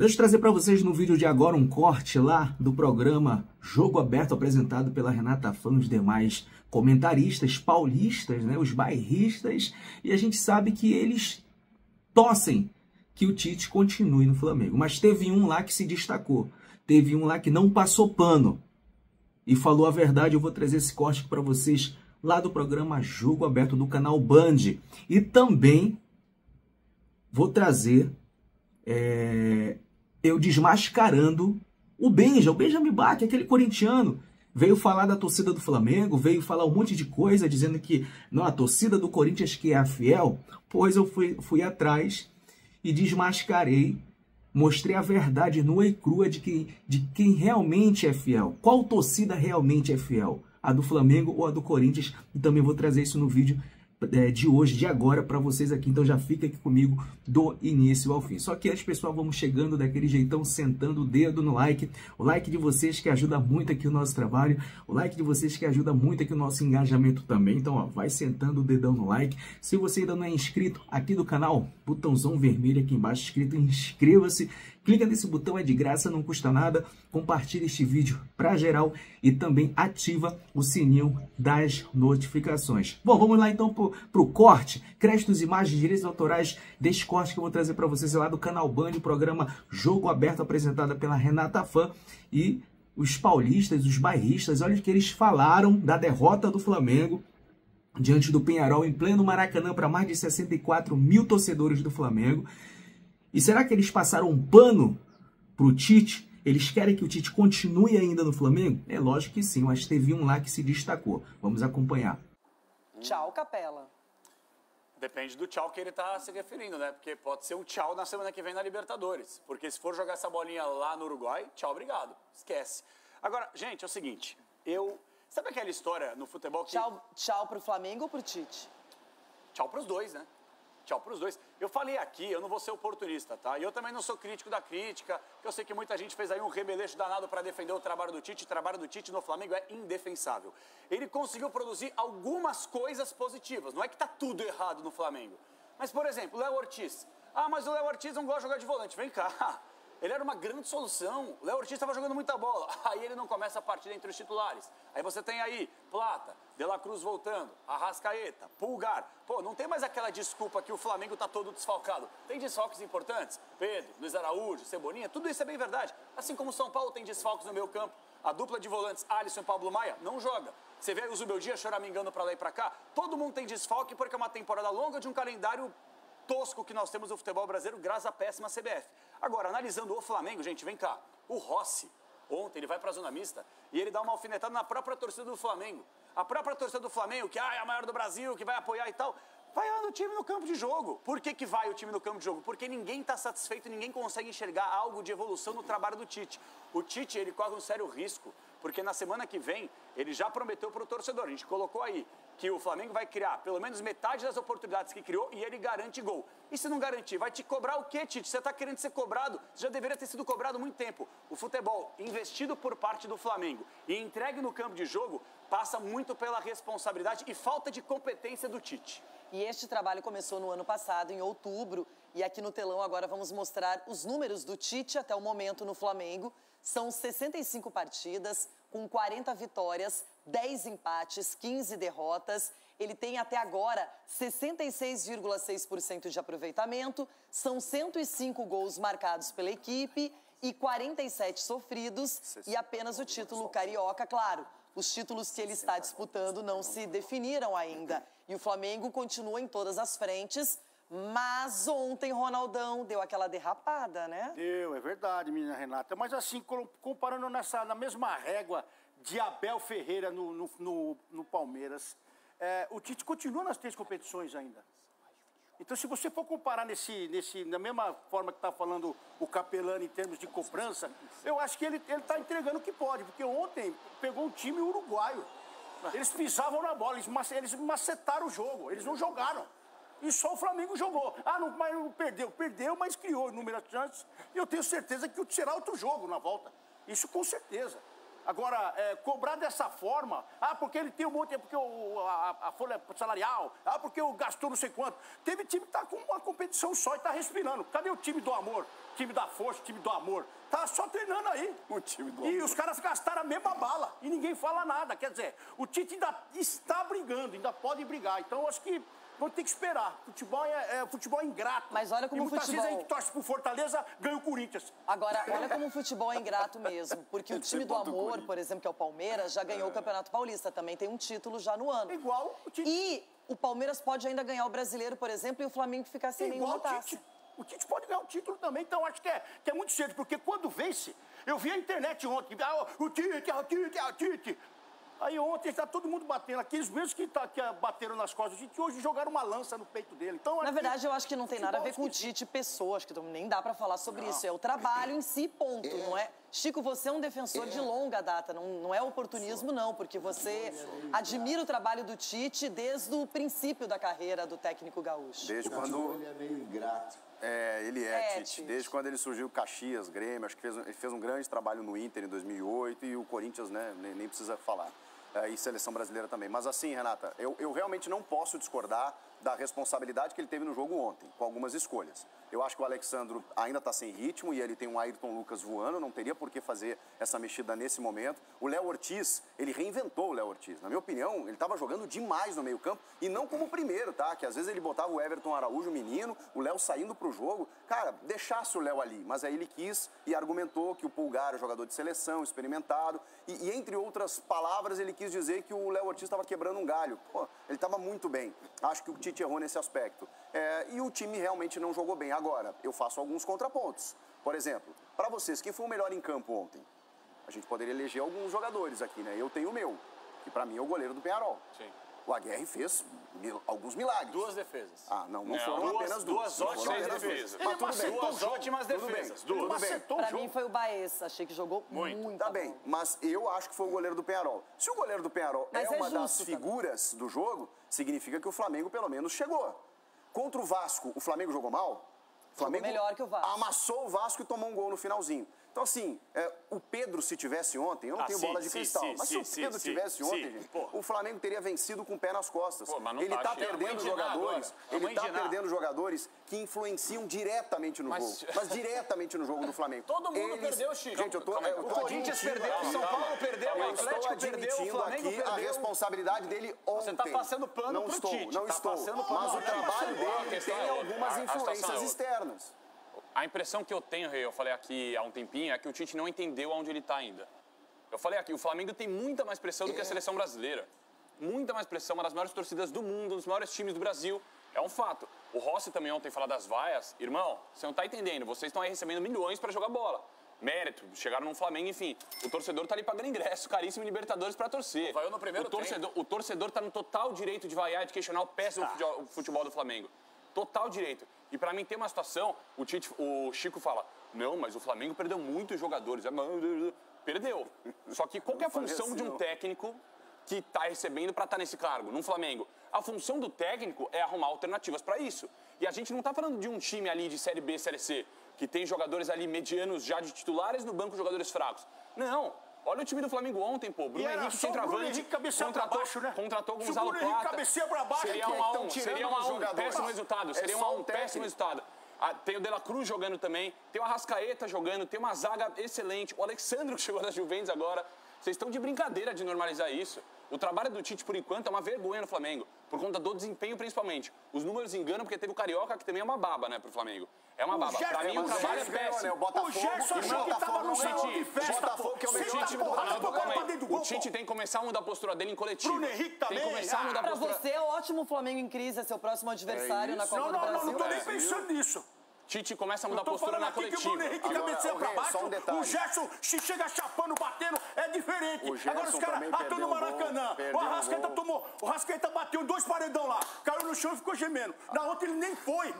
Deixa eu trazer para vocês no vídeo de agora um corte lá do programa Jogo Aberto apresentado pela Renata Fã, os demais comentaristas paulistas, né, os bairristas, e a gente sabe que eles tossem que o Tite continue no Flamengo. Mas teve um lá que se destacou, teve um lá que não passou pano e falou a verdade. Eu vou trazer esse corte para vocês lá do programa Jogo Aberto do canal Band. E também vou trazer é, eu desmascarando o Benja, o Benjamin Bach, aquele corintiano, veio falar da torcida do Flamengo, veio falar um monte de coisa, dizendo que não, a torcida do Corinthians que é a fiel, pois eu fui, fui atrás e desmascarei, mostrei a verdade nua e crua de, que, de quem realmente é fiel, qual torcida realmente é fiel, a do Flamengo ou a do Corinthians, e também vou trazer isso no vídeo de hoje, de agora, para vocês aqui. Então já fica aqui comigo do início ao fim. Só que antes, pessoal, vamos chegando daquele jeitão, sentando o dedo no like. O like de vocês que ajuda muito aqui o nosso trabalho. O like de vocês que ajuda muito aqui o nosso engajamento também. Então, ó, vai sentando o dedão no like. Se você ainda não é inscrito aqui do canal, botãozão vermelho aqui embaixo escrito inscreva-se Clica nesse botão, é de graça, não custa nada. Compartilha este vídeo para geral e também ativa o sininho das notificações. Bom, vamos lá então para o corte. Créditos, imagens, direitos autorais desse corte que eu vou trazer para vocês lá do canal Band, o programa Jogo Aberto, apresentado pela Renata Fã. E os paulistas, os bairristas, olha o que eles falaram da derrota do Flamengo diante do Penharol em pleno Maracanã para mais de 64 mil torcedores do Flamengo. E será que eles passaram um pano para o Tite? Eles querem que o Tite continue ainda no Flamengo? É lógico que sim, mas teve um lá que se destacou. Vamos acompanhar. Tchau, Capela. Depende do tchau que ele está se referindo, né? Porque pode ser um tchau na semana que vem na Libertadores. Porque se for jogar essa bolinha lá no Uruguai, tchau, obrigado. Esquece. Agora, gente, é o seguinte. Eu. Sabe aquela história no futebol que. Tchau, tchau pro Flamengo ou pro Tite? Tchau pros dois, né? Tchau para os dois. Eu falei aqui, eu não vou ser oportunista, tá? E eu também não sou crítico da crítica, que eu sei que muita gente fez aí um rebeleixo danado para defender o trabalho do Tite. O trabalho do Tite no Flamengo é indefensável. Ele conseguiu produzir algumas coisas positivas. Não é que tá tudo errado no Flamengo. Mas, por exemplo, Léo Ortiz. Ah, mas o Léo Ortiz não gosta de jogar de volante. Vem cá. Ele era uma grande solução. O Léo Ortiz estava jogando muita bola. Aí ele não começa a partir entre os titulares. Aí você tem aí Plata, De La Cruz voltando, Arrascaeta, Pulgar. Pô, não tem mais aquela desculpa que o Flamengo está todo desfalcado. Tem desfalques importantes. Pedro, Luiz Araújo, Cebolinha, tudo isso é bem verdade. Assim como São Paulo tem desfalques no meio campo. A dupla de volantes, Alisson e Pablo Maia, não joga. Você vê o Zubeldia choramingando para lá e para cá. Todo mundo tem desfalque porque é uma temporada longa de um calendário tosco que nós temos no futebol brasileiro, graças à péssima CBF. Agora, analisando o Flamengo, gente, vem cá. O Rossi, ontem, ele vai para a zona mista e ele dá uma alfinetada na própria torcida do Flamengo. A própria torcida do Flamengo, que ah, é a maior do Brasil, que vai apoiar e tal, vai lá no time no campo de jogo. Por que, que vai o time no campo de jogo? Porque ninguém está satisfeito, ninguém consegue enxergar algo de evolução no trabalho do Tite. O Tite, ele corre um sério risco, porque na semana que vem, ele já prometeu para o torcedor, a gente colocou aí, que o Flamengo vai criar pelo menos metade das oportunidades que criou e ele garante gol. E se não garantir, vai te cobrar o quê, Tite? Você está querendo ser cobrado? Já deveria ter sido cobrado há muito tempo. O futebol, investido por parte do Flamengo e entregue no campo de jogo, passa muito pela responsabilidade e falta de competência do Tite. E este trabalho começou no ano passado, em outubro, e aqui no telão agora vamos mostrar os números do Tite até o momento no Flamengo. São 65 partidas, com 40 vitórias, 10 empates, 15 derrotas. Ele tem até agora 66,6% de aproveitamento, são 105 gols marcados pela equipe e 47 sofridos e apenas o título carioca, claro. Os títulos que ele está disputando não se definiram ainda. E o Flamengo continua em todas as frentes, mas ontem Ronaldão deu aquela derrapada, né? Deu, é verdade, menina Renata. Mas assim, comparando nessa, na mesma régua de Abel Ferreira no, no, no, no Palmeiras. É, o Tite continua nas três competições ainda. Então, se você for comparar nesse, nesse, na mesma forma que está falando o Capelano em termos de cobrança, eu acho que ele está entregando o que pode, porque ontem pegou um time uruguaio. Eles pisavam na bola, eles, eles macetaram o jogo, eles não jogaram. E só o Flamengo jogou. Ah, não, mas não perdeu. Perdeu, mas criou inúmeras chances. E eu tenho certeza que será outro jogo na volta. Isso com certeza. Agora, é, cobrar dessa forma, ah, porque ele tem um monte, é porque o, a, a, folha salarial, ah, porque o gastou não sei quanto. Teve time que tá com uma competição só e tá respirando. Cadê o time do amor? Time da força, time do amor. Tá só treinando aí. O time do E amor. os caras gastaram a mesma bala e ninguém fala nada. Quer dizer, o Tite ainda está brigando, ainda pode brigar. Então, eu acho que vamos ter que esperar. Futebol é, é futebol é ingrato. Mas olha como e muitas futebol- vezes a gente torce pro Fortaleza, ganha o Corinthians. Agora, olha como o futebol é ingrato mesmo. Porque o time do o amor, por exemplo, que é o Palmeiras, já ganhou o Campeonato Paulista. Também tem um título já no ano. Igual o Tite. E o Palmeiras pode ainda ganhar o brasileiro, por exemplo, e o Flamengo ficar sem igual nenhuma o taça. Tite. O Tite pode ganhar o título também, então acho que é, que é muito cedo, porque quando vence, eu vi a internet ontem, ah, o Tite, ah, o Tite, ah, o Tite. Aí ontem está todo mundo batendo, aqueles mesmos que, tá, que bateram nas costas do Tite, hoje jogaram uma lança no peito dele. Então, Na verdade, eu acho que não tem nada a ver com o Tite pessoa, acho que nem dá pra falar sobre isso. É o trabalho em si, ponto, não é? Chico, você é um defensor de longa data, não, não é oportunismo, não, porque você admira o trabalho do Tite desde o princípio da carreira do técnico gaúcho. Desde quando. Ele é meio ingrato. É, ele é, É, Tite. Tite. Desde quando ele surgiu Caxias, Grêmio, acho que fez, um- ele fez um grande trabalho no Inter em 2008 e o Corinthians, né, nem, nem precisa falar. É, e seleção brasileira também. Mas assim, Renata, eu, eu realmente não posso discordar da responsabilidade que ele teve no jogo ontem, com algumas escolhas. Eu acho que o Alexandro ainda está sem ritmo e ele tem um Ayrton Lucas voando, não teria por que fazer essa mexida nesse momento. O Léo Ortiz, ele reinventou o Léo Ortiz. Na minha opinião, ele estava jogando demais no meio-campo e não como primeiro, tá? Que às vezes ele botava o Everton Araújo, menino, o Léo saindo pro jogo. Cara, deixasse o Léo ali, mas aí ele quis e argumentou que o Pulgar é jogador de seleção, experimentado. E, e entre outras palavras, ele quis dizer que o Léo Ortiz estava quebrando um galho. Pô, ele estava muito bem. Acho que o Tite errou nesse aspecto. É, e o time realmente não jogou bem. Agora, eu faço alguns contrapontos. Por exemplo, para vocês, quem foi o melhor em campo ontem? A gente poderia eleger alguns jogadores aqui, né? Eu tenho o meu, que para mim é o goleiro do Penharol. Sim. O Aguirre fez mil- alguns milagres. Duas defesas. Ah, não, não, Não, foram duas- apenas duas. duas ótimas defesas. duas. Ele tudo bem. macetou Duas ótimas Tudo bem, defesas, Tudo duas. bem. Macetou o Pra jogo. mim foi o Baez, achei que jogou muito. Muito. Tá bem, mas eu acho que foi o goleiro do Penharol. Se o goleiro do Penharol Mas é é uma das justo também. figuras do jogo, significa que o Flamengo pelo menos chegou. Contra o Vasco, o Flamengo jogou mal? O Flamengo melhor que o Vasco. Amassou o Vasco e tomou um gol no finalzinho. Então, assim, é, o Pedro, se tivesse ontem, eu não Ah, tenho sim, bola de sim, cristal, sim, mas sim, se o Pedro sim, tivesse ontem, sim, gente, o Flamengo teria vencido com o pé nas costas. Pô, ele tá tá perdendo jogadores, ele tá endinar. perdendo jogadores que influenciam diretamente no Mas- jogo. Mas diretamente no jogo do Flamengo. Todo mundo Eles- perdeu, Chico. Gente, eu tô, eu o tô Corinthians admitindo perdeu, o São Paulo perdeu, o eu estou Atlético perdeu, o admitindo Flamengo aqui a perdeu. responsabilidade dele ontem. Você tá passando pano não pro estou, Tite, Não tá estou, mas o trabalho A dele tem é algumas A- a é influências externas. A impressão que eu tenho, Rei, eu falei aqui há um tempinho, é que o Tite não entendeu aonde ele está ainda. Eu falei aqui, o Flamengo tem muita mais pressão do que a seleção brasileira. Muita mais pressão, uma das maiores torcidas do mundo, um dos maiores times do Brasil. É um fato. O Rossi também ontem falou das vaias. Irmão, você não tá entendendo. Vocês estão aí recebendo milhões para jogar bola. Mérito, chegaram no Flamengo, enfim. O torcedor tá ali pagando ingresso caríssimo Libertadores para torcer. Vaiou no primeiro o torcedor, o torcedor tá no total direito de vaiar e de questionar o péssimo futebol- futebol do Flamengo. Total direito. E pra mim tem uma situação, o, Tite, o Chico fala, não, mas o Flamengo perdeu muitos jogadores. É, Perdeu. Só que qual que é a função assim, de um não. técnico que tá recebendo pra estar nesse cargo, no Flamengo? A função do técnico é arrumar alternativas pra isso. E a gente não tá falando de um time ali de Série B, Série C, que tem jogadores ali medianos já de titulares no banco jogadores fracos. Não. Olha o time do Flamengo ontem, pô. Bruno E Henrique o Bruno centroavante. Henrique cabecear pra contratou, baixo, né? contratou Se o Gonzalo Bruno Henrique Plata. cabeceia pra baixo, seria é um que a um, seria um a um. Péssimo resultado. É Seria um a um. Péssimo resultado. Ah, tem o De La Cruz jogando também, tem o Arrascaeta jogando, tem uma zaga excelente, o Alexandre que chegou da Juventus agora. Vocês estão de brincadeira de normalizar isso. O trabalho do Tite, por enquanto, é uma vergonha no Flamengo, por conta do desempenho principalmente. Os números enganam porque teve o Carioca, que também é uma baba, né, pro Flamengo. É uma baba. Gerson- Pra mim, o o trabalho é ganhou, né? péssimo. O Botafogo, O Gerson achou que Botafogo tava no não salão de festa, Botafogo que é o melhor tá porrada, Brasil. Calma aí. pra dentro do O Tite tem que começar a mudar a postura dele em coletivo. Bruno Henrique Tem que também, começar a ah, mudar a Pra postura. você é ótimo o Flamengo em crise, é seu próximo adversário É na. Copa Não, do não, não, Brasil. não tô nem É. pensando nisso. Tite começa a mudar Eu a tô postura falando na aqui que o coletiva. Bruno Henrique cabeceia pra Rei, baixo, um o Gerson chega chapando, batendo, é diferente. Agora os caras atuam no Maracanã. O Arrascaeta tomou, o Arrascaeta bateu dois paredão lá, caiu no chão e ficou gemendo. Na outra ele nem foi.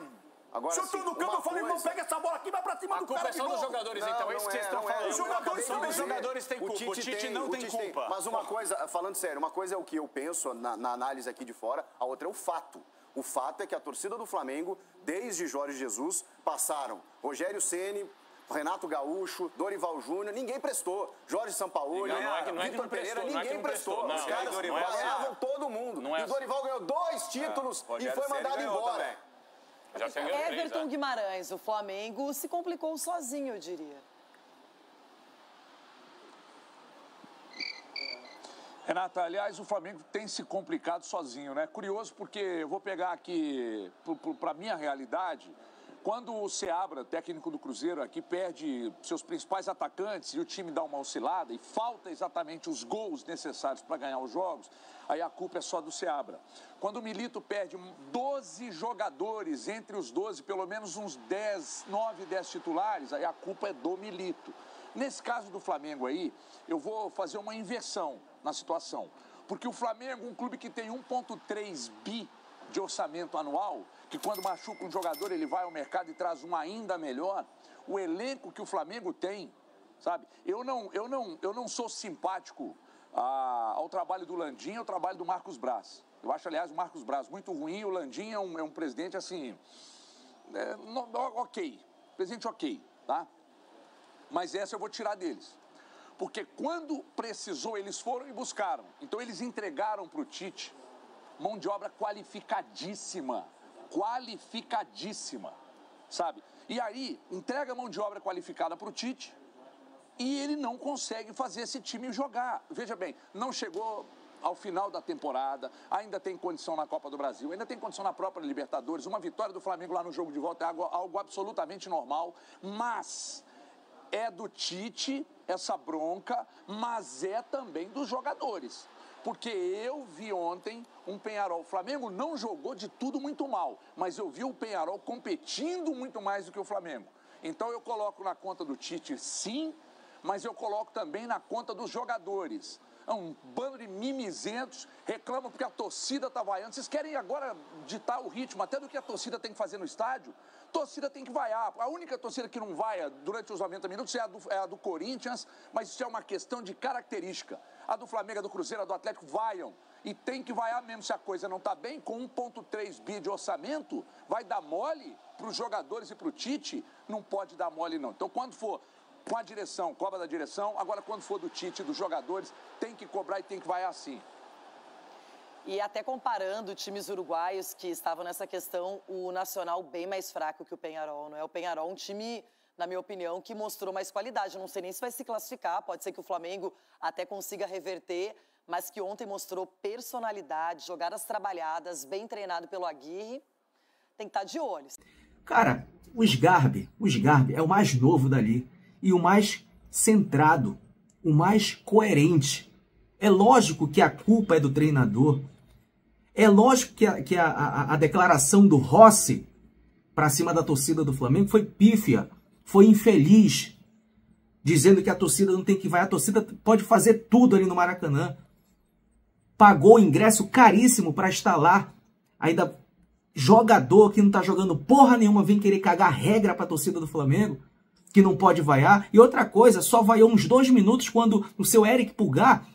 Agora, Se eu tô assim, no campo, eu falei, irmão, pega essa bola aqui, vai pra cima A do culpa cara é de só dos jogadores, Não, então. não É isso que é, vocês estão não é. falando. Os jogadores também. Os jogadores têm culpa. O Tite não tem culpa. Mas uma coisa, falando sério, uma coisa é o que eu penso na, na análise aqui de fora, a outra é o fato. O fato é que a torcida do Flamengo, desde Jorge Jesus, passaram Rogério Ceni Renato Gaúcho, Dorival Júnior, ninguém prestou. Jorge Sampaoli, Não, não é que- não é Vitor não Pereira, prestou, não é ninguém prestou, prestou. não. Os caras Não é todo mundo. Não é e o assim. Dorival ganhou dois títulos e foi mandado embora. ganho três, Everton né? Guimarães, o Flamengo se complicou sozinho, eu diria. Renata, aliás, o Flamengo tem se complicado sozinho, né? Curioso porque eu vou pegar aqui para minha realidade. Quando o Seabra, técnico do Cruzeiro aqui, perde seus principais atacantes e o time dá uma oscilada e falta exatamente os gols necessários para ganhar os jogos, aí a culpa é só do Seabra. Quando o Milito perde 12 jogadores, entre os 12, pelo menos uns 10, 9, 10 titulares, aí a culpa é do Milito. Nesse caso do Flamengo aí, eu vou fazer uma inversão na situação. Porque o Flamengo, um clube que tem 1,3 bi de orçamento anual, que quando machuca um jogador ele vai ao mercado e traz um ainda melhor, o elenco que o Flamengo tem, sabe? Eu não, eu não, eu não sou simpático a- ao trabalho do Landim e ao trabalho do Marcos Braz. Eu acho, aliás, o Marcos Braz muito ruim, o Landim é um, é um presidente assim. é, ok, presidente ok, tá? Mas essa eu vou tirar deles. Porque quando precisou, eles foram e buscaram. Então eles entregaram para o Tite mão de obra qualificadíssima. Qualificadíssima. Sabe? E aí, entrega mão de obra qualificada para o Tite e ele não consegue fazer esse time jogar. Veja bem, não chegou ao final da temporada, ainda tem condição na Copa do Brasil, ainda tem condição na própria Libertadores. Uma vitória do Flamengo lá no jogo de volta é algo, algo absolutamente normal, mas é do Tite essa bronca, mas é também dos jogadores. Porque eu vi ontem um Penharol. O Flamengo não jogou de tudo muito mal, mas eu vi o Penharol competindo muito mais do que o Flamengo. Então eu coloco na conta do Tite, sim, mas eu coloco também na conta dos jogadores. Um bando de mimizentos, reclamam porque a torcida está vaiando. Vocês querem agora ditar o ritmo até do que a torcida tem que fazer no estádio? Torcida tem que vaiar. A única torcida que não vaia durante os 90 minutos é a, do, é a do Corinthians, mas isso é uma questão de característica. A do Flamengo, a do Cruzeiro, a do Atlético vaiam. E tem que vaiar mesmo se a coisa não está bem. Com 1,3 bi de orçamento, vai dar mole para os jogadores e para o Tite? Não pode dar mole, não. Então, quando for com a direção, cobra da direção. Agora, quando for do Tite, dos jogadores, tem que cobrar e tem que vaiar assim. E até comparando times uruguaios que estavam nessa questão, o Nacional bem mais fraco que o Penharol, não é? O Penharol é um time, na minha opinião, que mostrou mais qualidade. Eu não sei nem se vai se classificar, pode ser que o Flamengo até consiga reverter, mas que ontem mostrou personalidade, jogadas trabalhadas, bem treinado pelo Aguirre. Tem que estar de olho. Cara, o Sgarbi, o Sgarbi é o mais novo dali e o mais centrado, o mais coerente. É lógico que a culpa é do treinador. É lógico que a, que a, a, a declaração do Rossi para cima da torcida do Flamengo foi pífia, foi infeliz, dizendo que a torcida não tem que vai. A torcida pode fazer tudo ali no Maracanã. Pagou ingresso caríssimo para estar lá. Ainda jogador que não tá jogando porra nenhuma vem querer cagar regra pra torcida do Flamengo, que não pode vaiar. E outra coisa, só vaiou uns dois minutos quando o seu Eric Pulgar,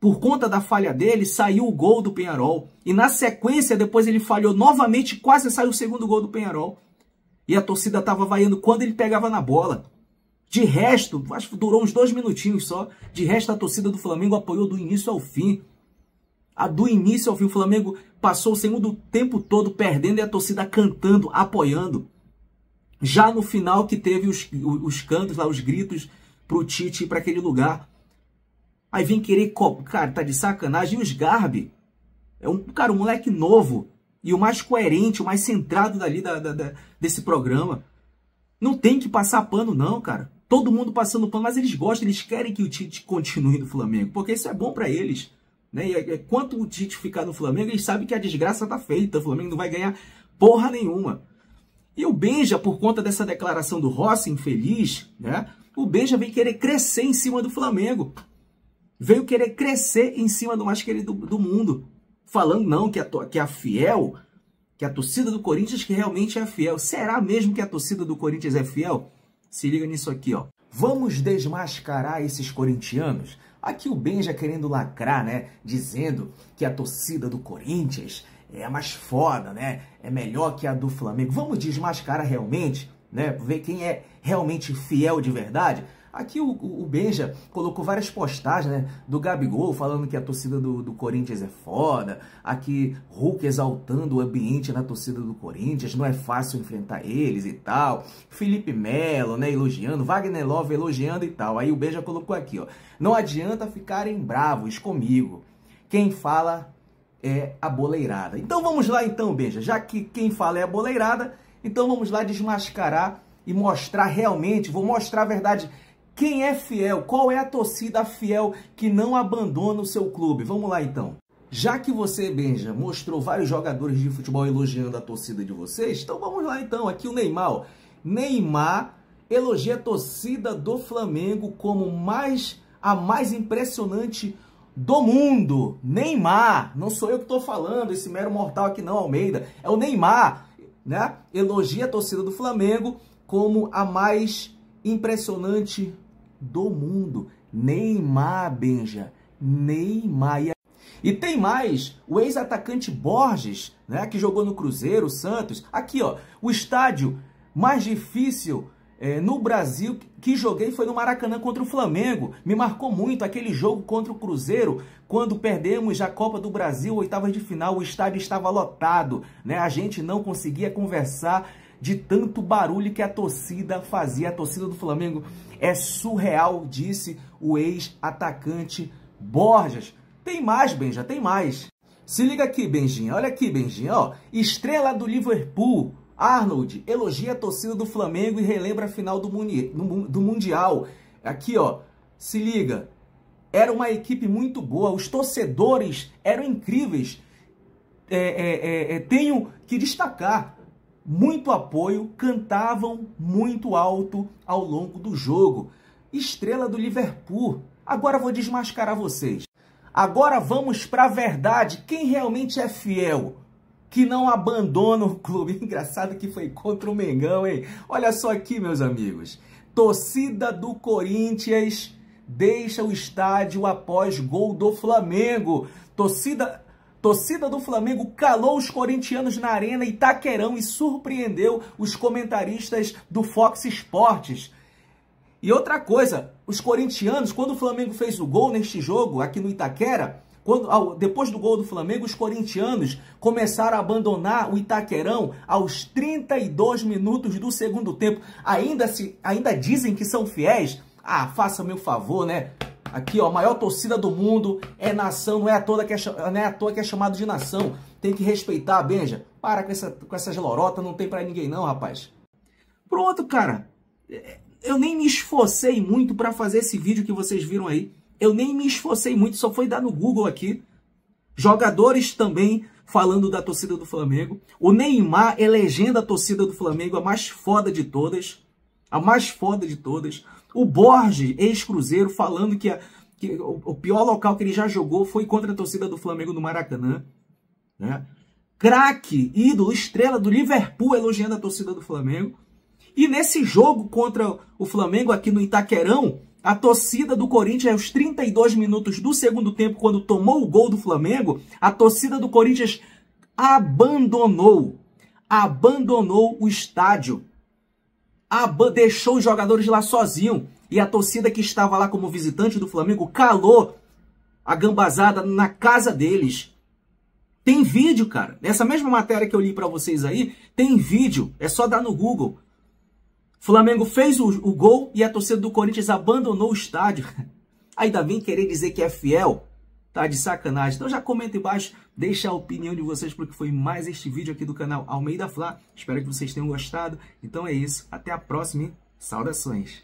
por conta da falha dele, saiu o gol do Penharol. E na sequência, depois ele falhou novamente, quase saiu o segundo gol do Penharol. E a torcida tava vaiando quando ele pegava na bola. De resto, acho que durou uns dois minutinhos só. De resto, a torcida do Flamengo apoiou do início ao fim. A do início ao fim, o Flamengo passou o segundo tempo todo perdendo e a torcida cantando, apoiando. Já no final que teve os, os cantos lá, os gritos pro Tite para aquele lugar. Aí vem querer, cara, tá de sacanagem. E os Garbi, é um, cara, um moleque novo e o mais coerente, o mais centrado dali da, da, da, desse programa. Não tem que passar pano não, cara. Todo mundo passando pano, mas eles gostam, eles querem que o Tite continue no Flamengo, porque isso é bom para eles. Né? E quanto o Tite ficar no Flamengo, eles sabem que a desgraça tá feita. O Flamengo não vai ganhar porra nenhuma. E o Benja, por conta dessa declaração do Rossi infeliz, né? O Benja veio querer crescer em cima do Flamengo. Veio querer crescer em cima do mais querido do, do mundo. Falando não que a, que a fiel, que a torcida do Corinthians que realmente é fiel. Será mesmo que a torcida do Corinthians é fiel? Se liga nisso aqui, ó. Vamos desmascarar esses corintianos? Aqui o Benja querendo lacrar, né? Dizendo que a torcida do Corinthians é mais foda, né? É melhor que a do Flamengo. Vamos desmascarar realmente? né? Ver quem é realmente fiel de verdade. Aqui o, o, Benja colocou várias postagens né, do Gabigol falando que a torcida do, do Corinthians é foda. Aqui Hulk exaltando o ambiente na torcida do Corinthians, não é fácil enfrentar eles e tal. Felipe Melo, né, elogiando, Wagner Love elogiando e tal. Aí o Benja colocou aqui, ó. Não adianta ficarem bravos comigo. Quem fala é a boleirada. Então vamos lá então, Benja. Já que quem fala é a boleirada, então vamos lá desmascarar e mostrar realmente, vou mostrar a verdade quem é fiel? Qual é a torcida fiel que não abandona o seu clube? Vamos lá então. Já que você, Benja, mostrou vários jogadores de futebol elogiando a torcida de vocês, então vamos lá então. Aqui o Neymar. Neymar elogia a torcida do Flamengo como mais a mais impressionante do mundo. Neymar, não sou eu que estou falando, esse mero mortal aqui não, Almeida, é o Neymar, né? Elogia a torcida do Flamengo como a mais impressionante do mundo. Neymar, Benja. Neymar. E tem mais, o ex-atacante Borges, né, que jogou no Cruzeiro, Santos. Aqui, ó, o estádio mais difícil é, no Brasil que joguei foi no Maracanã contra o Flamengo. Me marcou muito aquele jogo contra o Cruzeiro, quando perdemos a Copa do Brasil, oitavas de final, o estádio estava lotado, né? A gente não conseguia conversar de tanto barulho que a torcida fazia. A torcida do Flamengo é surreal, disse o ex-atacante Borges. Tem mais, Benja, tem mais. Se liga aqui, Benjinha. Olha aqui, Benjinha. Ó. Estrela do Liverpool, Arnold, elogia a torcida do Flamengo e relembra a final do, do Mundial. Aqui, ó. Se liga. Era uma equipe muito boa. Os torcedores eram incríveis. É, é, é, é tenho que destacar muito apoio, cantavam muito alto ao longo do jogo. Estrela do Liverpool. Agora vou desmascarar vocês. Agora vamos para a verdade. Quem realmente é fiel? Que não abandona o clube. Engraçado que foi contra o Mengão, hein? Olha só aqui, meus amigos. Torcida do Corinthians deixa o estádio após gol do Flamengo. Torcida Torcida do Flamengo calou os corintianos na Arena Itaquerão e surpreendeu os comentaristas do Fox Sports. E outra coisa, os corintianos, quando o Flamengo fez o gol neste jogo aqui no Itaquera, quando, depois do gol do Flamengo, os corintianos começaram a abandonar o Itaquerão aos 32 minutos do segundo tempo. Ainda, se, ainda dizem que são fiéis. Ah, faça meu favor, né? Aqui, ó, a maior torcida do mundo é nação, não é, à toa que é, não é à toa que é chamado de nação. Tem que respeitar, Benja. Para com essa, com essas lorotas, não tem para ninguém não, rapaz. Pronto, cara. Eu nem me esforcei muito para fazer esse vídeo que vocês viram aí. Eu nem me esforcei muito, só foi dar no Google aqui. Jogadores também falando da torcida do Flamengo. O Neymar elegendo a torcida do Flamengo a mais foda de todas. A mais foda de todas. O Borges, ex-Cruzeiro, falando que, a, que o, pior local que ele já jogou foi contra a torcida do Flamengo no Maracanã. Né? Craque, ídolo, estrela do Liverpool elogiando a torcida do Flamengo. E nesse jogo contra o Flamengo aqui no Itaquerão, a torcida do Corinthians, aos 32 minutos do segundo tempo, quando tomou o gol do Flamengo, a torcida do Corinthians abandonou, abandonou o estádio a deixou os jogadores lá sozinho e a torcida que estava lá como visitante do Flamengo calou a gambazada na casa deles. Tem vídeo, cara. Nessa mesma matéria que eu li para vocês aí, tem vídeo. É só dar no Google. Flamengo fez o, o gol e a torcida do Corinthians abandonou o estádio. Ainda vem querer dizer que é fiel. Tá de sacanagem. Então já comenta embaixo, deixa a opinião de vocês porque foi mais este vídeo aqui do canal Almeida Fla. Espero que vocês tenham gostado. Então é isso. Até a próxima. Hein? Saudações.